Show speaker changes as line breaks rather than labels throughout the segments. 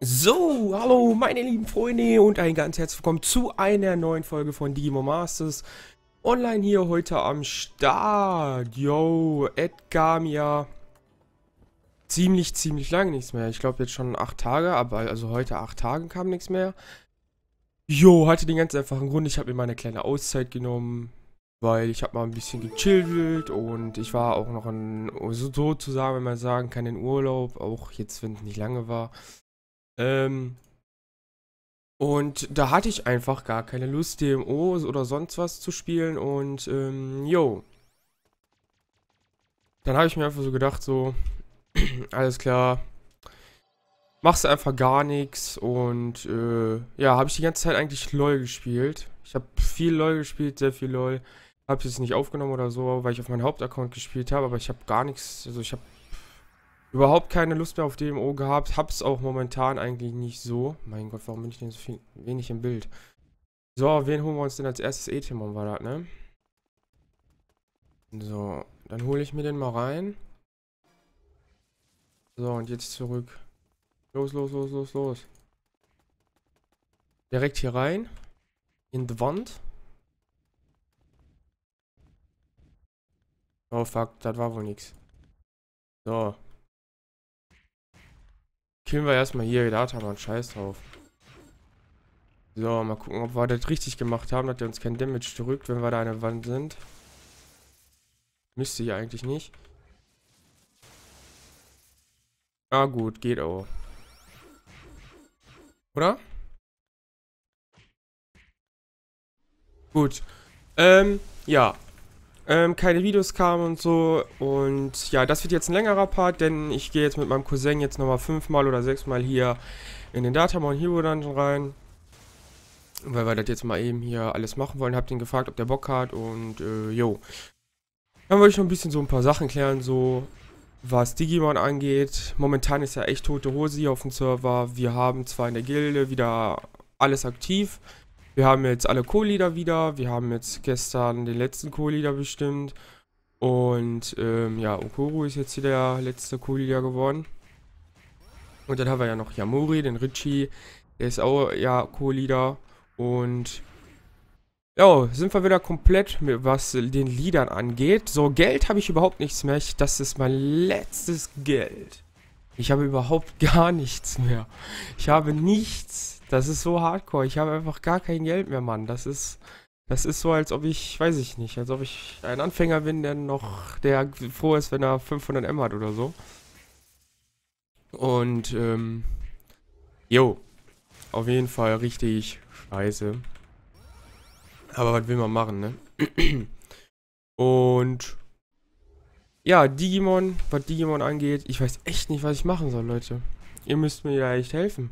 So, hallo meine lieben Freunde und ein ganz herzlich willkommen zu einer neuen Folge von Digimon Masters. Online hier heute am Start. Yo, Edgar mir ziemlich, ziemlich lange nichts mehr. Ich glaube jetzt schon acht Tage, aber also heute acht Tagen kam nichts mehr. Jo, hatte den ganz einfachen Grund, ich habe mir mal eine kleine Auszeit genommen, weil ich habe mal ein bisschen gechillt und ich war auch noch in, sozusagen, wenn man sagen kann, in Urlaub, auch jetzt, wenn es nicht lange war. Ähm, und da hatte ich einfach gar keine Lust, DMO oder sonst was zu spielen und, ähm, yo. Dann habe ich mir einfach so gedacht, so, alles klar, machst du einfach gar nichts und, äh, ja, habe ich die ganze Zeit eigentlich LOL gespielt. Ich habe viel LOL gespielt, sehr viel LOL. Habe es jetzt nicht aufgenommen oder so, weil ich auf meinem Hauptaccount gespielt habe, aber ich habe gar nichts, also ich habe überhaupt keine Lust mehr auf DMO gehabt. Hab's auch momentan eigentlich nicht so. Mein Gott, warum bin ich denn so viel, wenig im Bild? So, wen holen wir uns denn als erstes? E-Timon war das, ne? So, dann hole ich mir den mal rein. So, und jetzt zurück. Los, los, los, los, los. Direkt hier rein. In die Wand. Oh fuck, das war wohl nichts. So. Killen wir erstmal hier, da hat er mal einen Scheiß drauf. So, mal gucken, ob wir das richtig gemacht haben, dass der uns kein Damage drückt, wenn wir da an der Wand sind. Müsste hier eigentlich nicht. Ah gut, geht auch. Oder? Gut. Ähm, ja ähm, keine Videos kamen und so. Und ja, das wird jetzt ein längerer Part, denn ich gehe jetzt mit meinem Cousin jetzt nochmal fünfmal oder sechsmal hier in den Datamon Hero Dungeon rein. Weil wir das jetzt mal eben hier alles machen wollen. Habt ihn gefragt, ob der Bock hat und äh, jo. Dann wollte ich noch ein bisschen so ein paar Sachen klären, so was Digimon angeht. Momentan ist ja echt tote Hose hier auf dem Server. Wir haben zwar in der Gilde wieder alles aktiv. Wir haben jetzt alle Co-Leader wieder. Wir haben jetzt gestern den letzten Co-Leader bestimmt. Und ähm, ja, Okoro ist jetzt hier der letzte Co-Leader geworden. Und dann haben wir ja noch Yamuri, den Richie. Der ist auch ja Co-Leader. Und ja, sind wir wieder komplett, mit, was den Liedern angeht. So, Geld habe ich überhaupt nichts mehr. das ist mein letztes Geld. Ich habe überhaupt gar nichts mehr. Ich habe nichts das ist so hardcore. Ich habe einfach gar kein Geld mehr, Mann. Das ist, das ist so, als ob ich, weiß ich nicht, als ob ich ein Anfänger bin, der noch, der froh ist, wenn er 500 M hat oder so. Und, ähm, jo, auf jeden Fall richtig scheiße. Aber was will man machen, ne? Und, ja, Digimon, was Digimon angeht, ich weiß echt nicht, was ich machen soll, Leute. Ihr müsst mir ja echt helfen.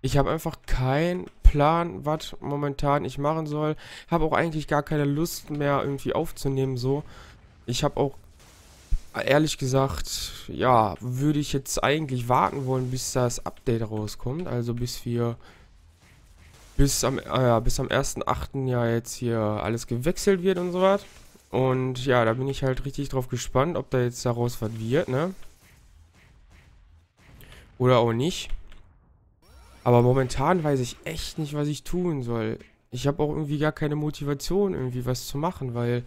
Ich habe einfach keinen Plan, was momentan ich machen soll. Habe auch eigentlich gar keine Lust mehr irgendwie aufzunehmen so. Ich habe auch ehrlich gesagt, ja, würde ich jetzt eigentlich warten wollen, bis das Update rauskommt. Also bis wir bis am, äh, bis am 1.8. ja jetzt hier alles gewechselt wird und so was. Und ja, da bin ich halt richtig drauf gespannt, ob da jetzt daraus was wird, ne? Oder auch nicht. Aber momentan weiß ich echt nicht, was ich tun soll. Ich habe auch irgendwie gar keine Motivation, irgendwie was zu machen, weil.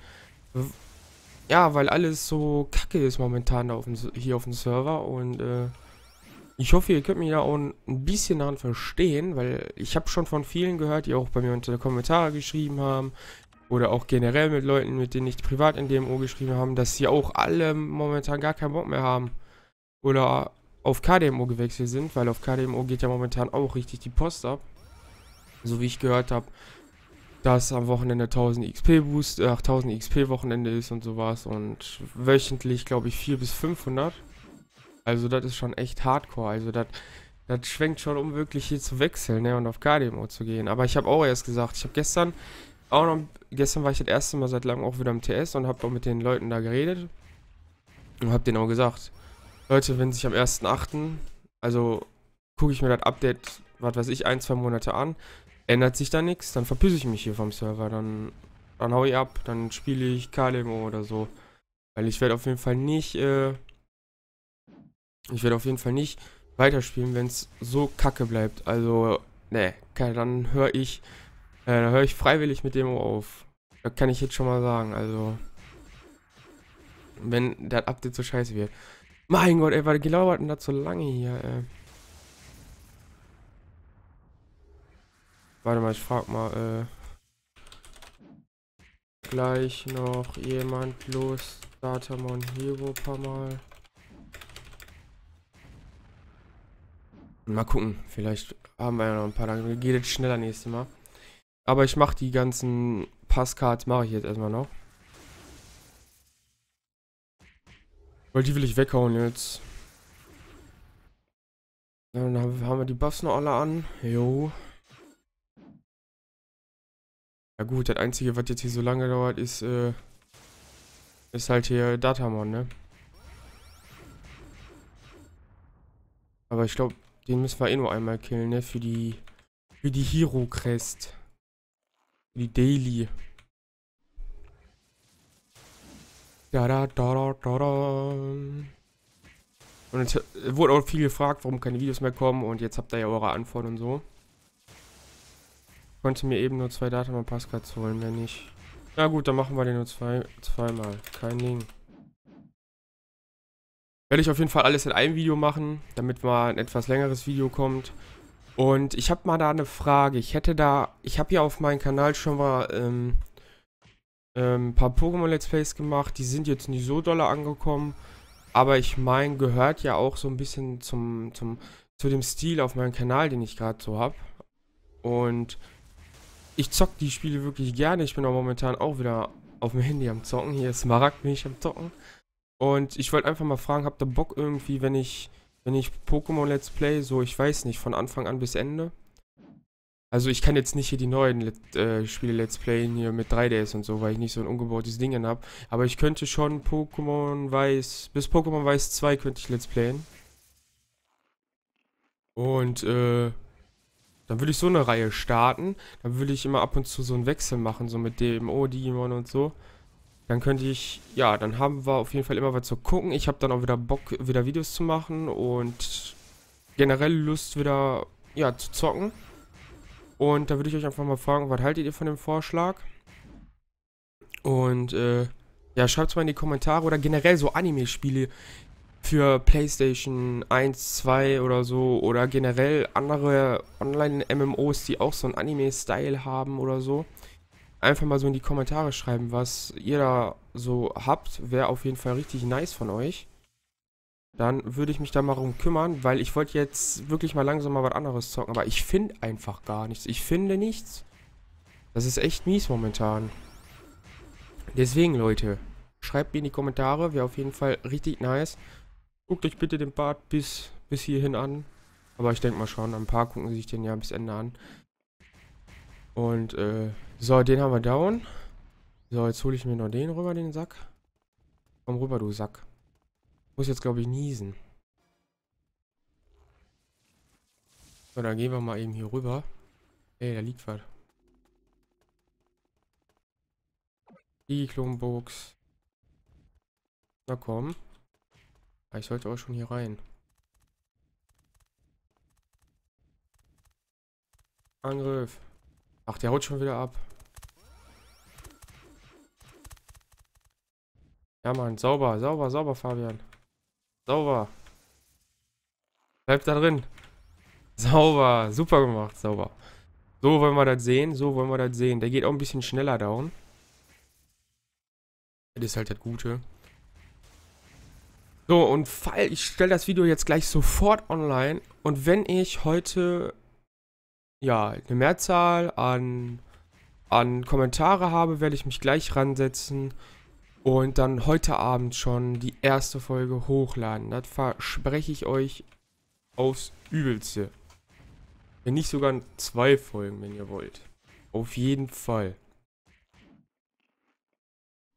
Ja, weil alles so kacke ist momentan auf dem, hier auf dem Server und äh, ich hoffe, ihr könnt mich ja auch ein bisschen daran verstehen, weil ich habe schon von vielen gehört, die auch bei mir unter Kommentare geschrieben haben oder auch generell mit Leuten, mit denen ich privat in DMO geschrieben habe, dass sie auch alle momentan gar keinen Bock mehr haben. Oder auf KDMO gewechselt sind, weil auf KDMO geht ja momentan auch richtig die Post ab. So wie ich gehört habe, dass am Wochenende 1000 XP Boost, äh, 1000 XP Wochenende ist und sowas und wöchentlich glaube ich 4 bis 500. Also das ist schon echt hardcore, also das das schwenkt schon um wirklich hier zu wechseln, ne, und auf KDMO zu gehen. Aber ich habe auch erst gesagt, ich habe gestern auch noch, gestern war ich das erste Mal seit langem auch wieder im TS und habe auch mit den Leuten da geredet und habe denen auch gesagt, Leute, wenn sich am 1.8., also gucke ich mir das Update, was weiß ich, ein, zwei Monate an, ändert sich da nichts, dann verpüsse ich mich hier vom Server, dann, dann hau ich ab, dann spiele ich KLMO oder so. Weil ich werde auf jeden Fall nicht, äh, ich werde auf jeden Fall nicht weiterspielen, wenn es so kacke bleibt. Also, ne, dann höre ich, äh, dann höre ich freiwillig mit Demo auf. Das kann ich jetzt schon mal sagen. Also, wenn das Update so scheiße wird. Mein Gott, ey, was gelauert denn das so lange hier, ey? Warte mal, ich frag mal, äh, gleich noch jemand los. Datamon Hero paar Mal. Mal gucken, vielleicht haben wir ja noch ein paar Tage. Geht jetzt schneller nächstes Mal. Aber ich mache die ganzen Passcards, mache ich jetzt erstmal noch. Weil die will ich weghauen jetzt. Dann haben wir die Buffs noch alle an. Jo. Ja gut, das Einzige, was jetzt hier so lange dauert, ist, äh, ist halt hier Datamon, ne? Aber ich glaube, den müssen wir eh nur einmal killen, ne? Für die, für die Hero Crest. Für die Daily. Da da da da da da. Und es wurde auch viel gefragt, warum keine Videos mehr kommen und jetzt habt ihr ja eure Antwort und so konnte mir eben nur zwei Datum Passcards holen, wenn nicht. Na gut, dann machen wir den nur zwei, zweimal. Kein Ding. Werde ich auf jeden Fall alles in einem Video machen, damit mal ein etwas längeres Video kommt. Und ich habe mal da eine Frage. Ich hätte da, ich habe ja auf meinem Kanal schon mal ähm, ähm, ein paar Pokémon Let's Plays gemacht. Die sind jetzt nicht so doll angekommen. Aber ich meine, gehört ja auch so ein bisschen zum, zum, zu dem Stil auf meinem Kanal, den ich gerade so habe. Und ich zock die Spiele wirklich gerne. Ich bin auch momentan auch wieder auf dem Handy am Zocken. Hier ist Smaragd, bin ich am Zocken. Und ich wollte einfach mal fragen, habt ihr Bock irgendwie, wenn ich, wenn ich Pokémon Let's Play, so, ich weiß nicht, von Anfang an bis Ende? Also ich kann jetzt nicht hier die neuen Let äh, Spiele Let's Playen hier mit 3DS und so, weil ich nicht so ein ungebautes Ding habe. Aber ich könnte schon Pokémon Weiß, bis Pokémon Weiß 2 könnte ich Let's Playen. Und, äh, dann würde ich so eine Reihe starten. Dann würde ich immer ab und zu so einen Wechsel machen, so mit dem Digimon und so. Dann könnte ich, ja, dann haben wir auf jeden Fall immer was zu gucken. Ich habe dann auch wieder Bock, wieder Videos zu machen und generell Lust wieder, ja, zu zocken. Und da würde ich euch einfach mal fragen, was haltet ihr von dem Vorschlag? Und, äh, ja, schreibt es mal in die Kommentare oder generell so Anime-Spiele, für PlayStation 1, 2 oder so oder generell andere Online-MMOs, die auch so einen Anime-Style haben oder so. Einfach mal so in die Kommentare schreiben, was ihr da so habt. Wäre auf jeden Fall richtig nice von euch. Dann würde ich mich da mal drum kümmern, weil ich wollte jetzt wirklich mal langsam mal was anderes zocken. Aber ich finde einfach gar nichts. Ich finde nichts. Das ist echt mies momentan. Deswegen, Leute, schreibt mir in die Kommentare. Wäre auf jeden Fall richtig nice. Guckt euch bitte den Part bis, bis hierhin an. Aber ich denke mal schon, ein paar gucken sich den ja bis Ende an. Und, äh, so, den haben wir down. So, jetzt hole ich mir noch den rüber, den Sack. Komm rüber, du Sack. Muss jetzt, glaube ich, niesen. So, dann gehen wir mal eben hier rüber. Ey, da liegt was. Die Klonbox. Na komm. Ah, ich sollte auch schon hier rein. Angriff. Ach, der haut schon wieder ab. Ja, Mann. Sauber, sauber, sauber, Fabian. Sauber. Bleib da drin. Sauber. Super gemacht. Sauber. So wollen wir das sehen. So wollen wir das sehen. Der geht auch ein bisschen schneller down. Das ist halt das Gute. So, und fall, ich stelle das Video jetzt gleich sofort online. Und wenn ich heute, ja, eine Mehrzahl an, an Kommentare habe, werde ich mich gleich ransetzen und dann heute Abend schon die erste Folge hochladen. Das verspreche ich euch aufs Übelste. Wenn nicht sogar zwei Folgen, wenn ihr wollt. Auf jeden Fall.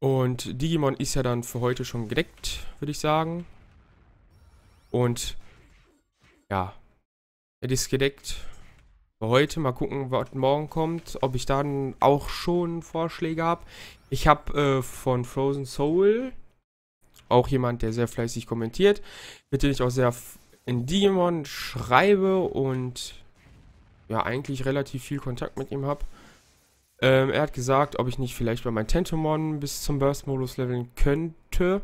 Und Digimon ist ja dann für heute schon gedeckt, würde ich sagen. Und ja, es ist gedeckt für heute. Mal gucken, was morgen kommt. Ob ich dann auch schon Vorschläge habe. Ich habe äh, von Frozen Soul auch jemand, der sehr fleißig kommentiert, mit dem ich auch sehr in Digimon schreibe und ja eigentlich relativ viel Kontakt mit ihm habe. Ähm, er hat gesagt, ob ich nicht vielleicht bei meinem Tentomon bis zum Burst-Modus leveln könnte,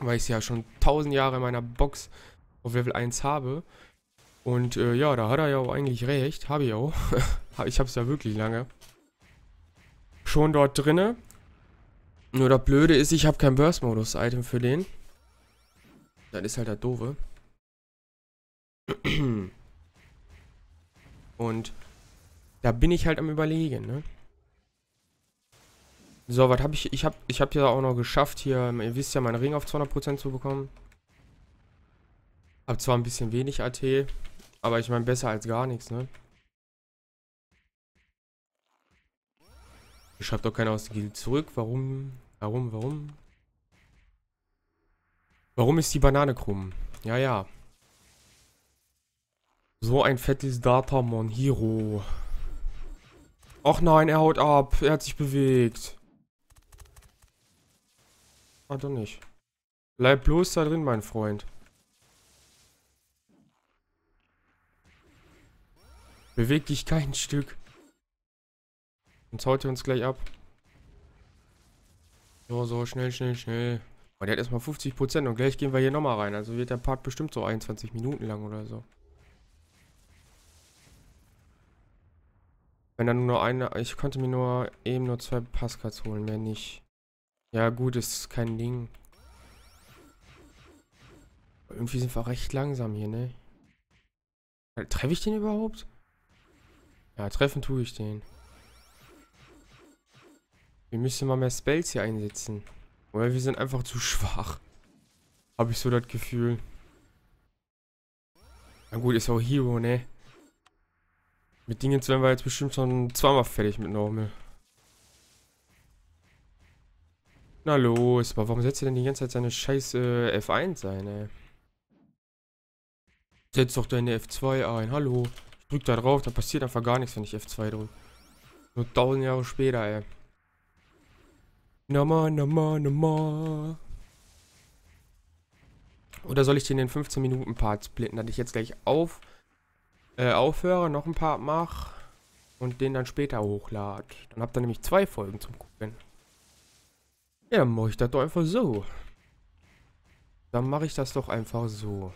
weil ich es ja schon tausend Jahre in meiner Box auf Level 1 habe. Und äh, ja, da hat er ja auch eigentlich recht, habe ich auch. ich habe es ja wirklich lange. Schon dort drinne. Nur das Blöde ist, ich habe kein Burst-Modus-Item für den. Das ist halt der Doofe. Und da bin ich halt am überlegen, ne? So, was habe ich? Ich habe ich hab ja auch noch geschafft, hier, ihr wisst ja, meinen Ring auf 200% zu bekommen. Hab zwar ein bisschen wenig AT, aber ich meine, besser als gar nichts, ne? Schreibt doch keiner aus der Guild zurück. Warum? Warum? Warum? Warum ist die Banane krumm? Ja, ja. So ein fettes Datamon Hero. Ach nein, er haut ab. Er hat sich bewegt. Hat er nicht. Bleib bloß da drin, mein Freund. Beweg dich kein Stück. Sonst haut er uns gleich ab. So, so, schnell, schnell, schnell. Aber der hat erstmal 50% und gleich gehen wir hier nochmal rein. Also wird der Part bestimmt so 21 Minuten lang oder so. Wenn dann nur eine... Ich konnte mir nur eben nur zwei Passcards holen, mehr nicht. Ja gut, ist kein Ding. Irgendwie sind wir recht langsam hier, ne? Treffe ich den überhaupt? Ja, treffen tue ich den. Wir müssen mal mehr Spells hier einsetzen. Oder wir sind einfach zu schwach. Habe ich so das Gefühl. Na gut, ist auch Hero, ne? Mit Dingen werden wir jetzt bestimmt schon zweimal fertig mit Normal. Na los, aber warum setzt er denn die ganze Zeit seine scheiß äh, F1 ein, ey? Setz doch deine F2 ein, hallo. Ich drück da drauf, da passiert einfach gar nichts, wenn ich F2 drücke. Nur tausend Jahre später, ey. Nochmal, nochmal, nochmal. Oder soll ich den in 15 Minuten Part splitten, dass ich jetzt gleich auf, äh, aufhöre, noch ein Part mache und den dann später hochlade. Dann habt ihr nämlich zwei Folgen zum Gucken. Ja, dann mache ich das doch einfach so. Dann mache ich das doch einfach so.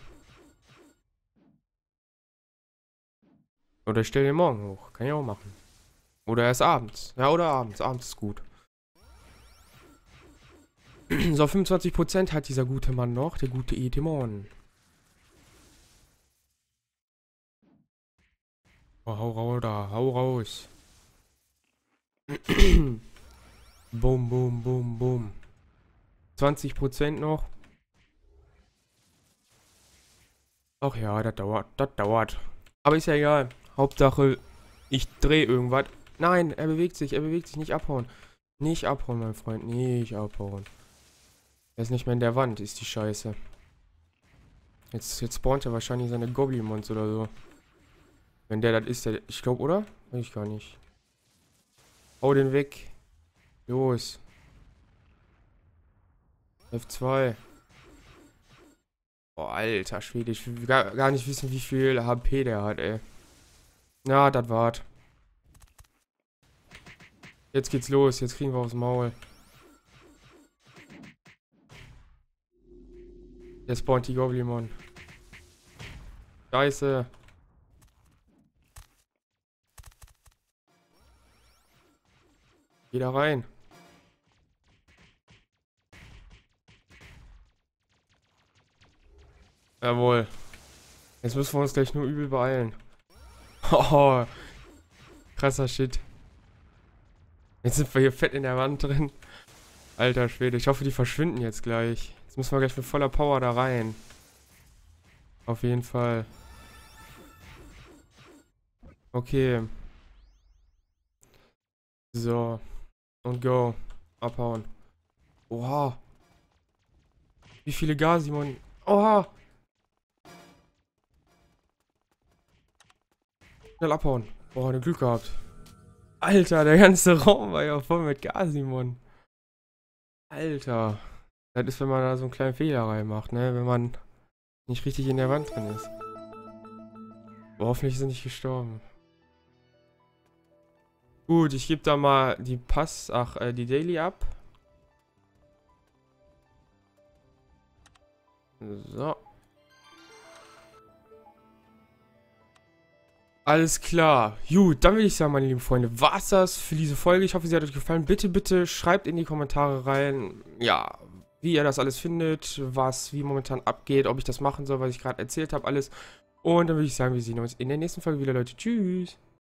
Oder ich stelle den morgen hoch. Kann ich auch machen. Oder erst abends. Ja, oder abends. Abends ist gut. So, 25% hat dieser gute Mann noch, der gute Edemon. Oh, hau raus da, hau raus. boom, boom, boom, boom. 20% noch. Ach ja, das dauert, das dauert. Aber ist ja egal. Hauptsache, ich drehe irgendwas. Nein, er bewegt sich, er bewegt sich, nicht abhauen. Nicht abhauen, mein Freund, nicht abhauen. Er ist nicht mehr in der Wand, ist die Scheiße. Jetzt, jetzt spawnt er wahrscheinlich seine Goblin-Mons oder so. Wenn der das ist, der, ich glaube, oder? Weiß ich gar nicht. Hau den weg. Los. F2. Oh, alter Schwede. Ich will gar, gar nicht wissen, wie viel HP der hat, ey. Ja, das war's. Jetzt geht's los. Jetzt kriegen wir aufs Maul. Der spawnt die Goblimon. Scheiße. Geh da rein. Jawohl. Jetzt müssen wir uns gleich nur übel beeilen. Oh, krasser Shit. Jetzt sind wir hier fett in der Wand drin. Alter Schwede, ich hoffe, die verschwinden jetzt gleich. Jetzt müssen wir gleich mit voller Power da rein. Auf jeden Fall. Okay. So. Und go. Abhauen. Oha. Wie viele Gasimon. Oha. Schnell abhauen. Boah, eine Glück gehabt. Alter, der ganze Raum war ja voll mit Gasimon. Alter. Das ist, wenn man da so einen kleinen Fehler reinmacht, ne? Wenn man nicht richtig in der Wand drin ist. Aber hoffentlich er nicht gestorben. Gut, ich gebe da mal die Pass, ach, äh, die Daily ab. So. Alles klar. Gut, dann würde ich sagen, meine lieben Freunde, war es das für diese Folge. Ich hoffe, sie hat euch gefallen. Bitte, bitte schreibt in die Kommentare rein, ja, wie ihr das alles findet, was wie momentan abgeht, ob ich das machen soll, was ich gerade erzählt habe, alles. Und dann würde ich sagen, wir sehen uns in der nächsten Folge wieder, Leute. Tschüss.